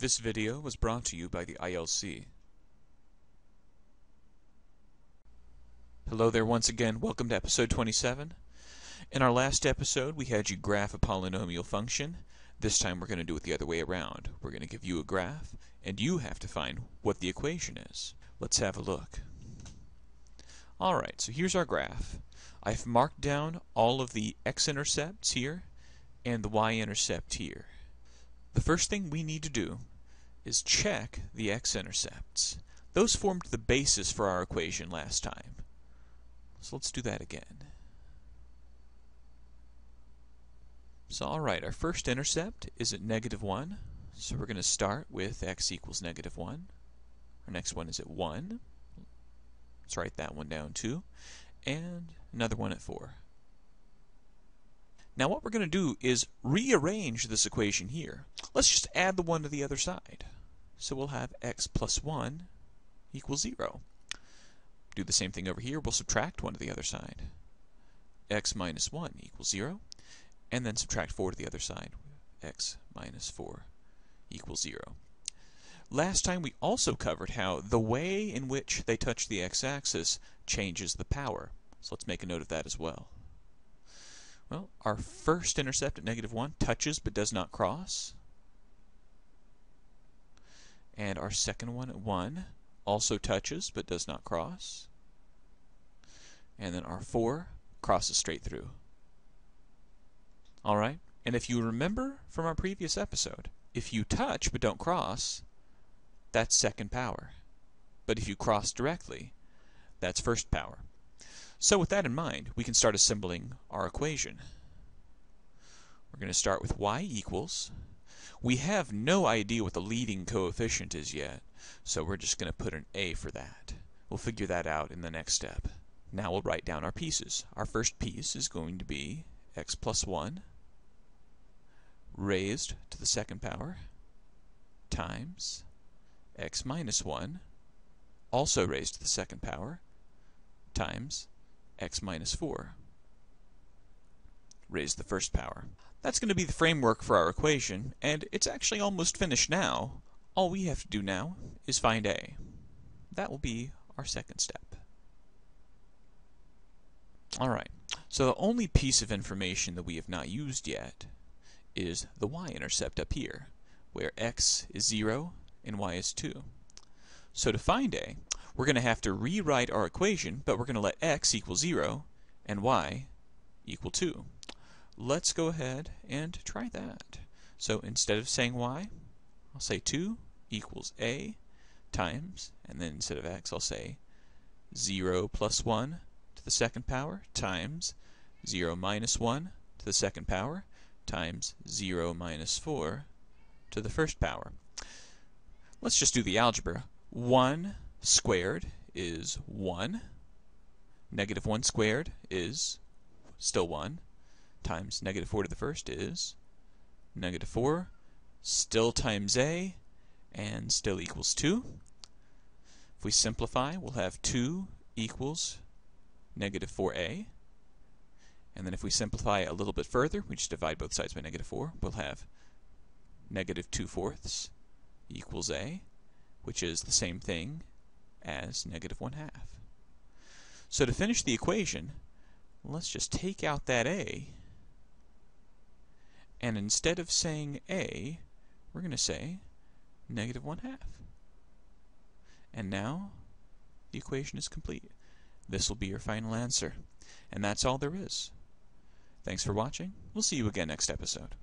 This video was brought to you by the ILC. Hello there once again. Welcome to episode 27. In our last episode, we had you graph a polynomial function. This time we're going to do it the other way around. We're going to give you a graph, and you have to find what the equation is. Let's have a look. Alright, so here's our graph. I've marked down all of the x-intercepts here and the y-intercept here. The first thing we need to do is check the x-intercepts. Those formed the basis for our equation last time. So let's do that again. So alright, our first intercept is at negative 1. So we're going to start with x equals negative 1. Our next one is at 1. Let's write that one down too. And another one at 4. Now what we're going to do is rearrange this equation here. Let's just add the 1 to the other side. So we'll have x plus 1 equals 0. Do the same thing over here. We'll subtract 1 to the other side. x minus 1 equals 0 and then subtract 4 to the other side. x minus 4 equals 0. Last time we also covered how the way in which they touch the x-axis changes the power. So let's make a note of that as well. Well, our first intercept at negative 1 touches but does not cross. And our second one at 1 also touches but does not cross. And then our 4 crosses straight through. Alright? And if you remember from our previous episode, if you touch but don't cross, that's second power. But if you cross directly, that's first power. So with that in mind, we can start assembling our equation. We're going to start with y equals. We have no idea what the leading coefficient is yet, so we're just going to put an a for that. We'll figure that out in the next step. Now we'll write down our pieces. Our first piece is going to be x plus 1 raised to the second power times x minus 1 also raised to the second power times x minus 4 raised to the first power. That's going to be the framework for our equation, and it's actually almost finished now. All we have to do now is find a. That will be our second step. Alright, so the only piece of information that we have not used yet is the y-intercept up here, where x is 0 and y is 2. So to find a, we're going to have to rewrite our equation, but we're going to let x equal 0 and y equal 2. Let's go ahead and try that. So instead of saying y, I'll say 2 equals a times, and then instead of x, I'll say 0 plus 1 to the second power times 0 minus 1 to the second power times 0 minus 4 to the first power. Let's just do the algebra. 1 squared is 1. Negative 1 squared is still 1 times negative 4 to the first is negative 4 still times a and still equals 2. If we simplify, we'll have 2 equals negative 4a. And then if we simplify a little bit further, we just divide both sides by negative 4, we'll have negative 2 fourths equals a, which is the same thing as negative 1 half. So to finish the equation, let's just take out that a, and instead of saying a, we're going to say negative 1 half. And now the equation is complete. This will be your final answer. And that's all there is. Thanks for watching. We'll see you again next episode.